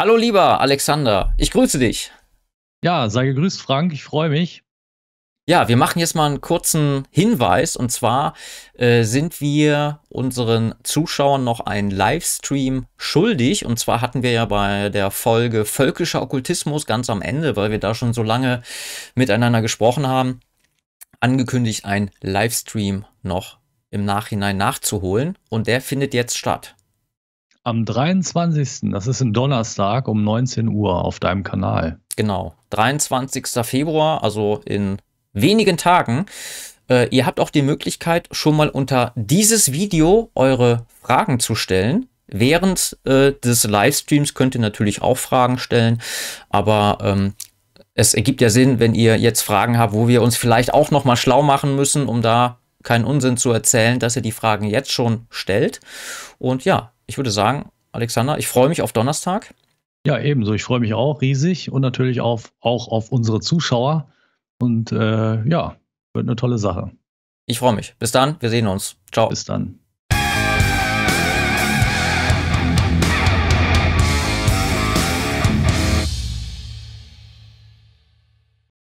Hallo lieber Alexander, ich grüße dich. Ja, sei gegrüßt, Frank, ich freue mich. Ja, wir machen jetzt mal einen kurzen Hinweis und zwar äh, sind wir unseren Zuschauern noch einen Livestream schuldig und zwar hatten wir ja bei der Folge Völkischer Okkultismus ganz am Ende, weil wir da schon so lange miteinander gesprochen haben, angekündigt, einen Livestream noch im Nachhinein nachzuholen und der findet jetzt statt. Am 23., das ist ein Donnerstag um 19 Uhr auf deinem Kanal. Genau, 23. Februar, also in wenigen Tagen. Äh, ihr habt auch die Möglichkeit, schon mal unter dieses Video eure Fragen zu stellen. Während äh, des Livestreams könnt ihr natürlich auch Fragen stellen, aber ähm, es ergibt ja Sinn, wenn ihr jetzt Fragen habt, wo wir uns vielleicht auch noch mal schlau machen müssen, um da keinen Unsinn zu erzählen, dass ihr die Fragen jetzt schon stellt. Und ja, ich würde sagen, Alexander, ich freue mich auf Donnerstag. Ja, ebenso. Ich freue mich auch riesig und natürlich auf, auch auf unsere Zuschauer. Und äh, ja, wird eine tolle Sache. Ich freue mich. Bis dann, wir sehen uns. Ciao. Bis dann.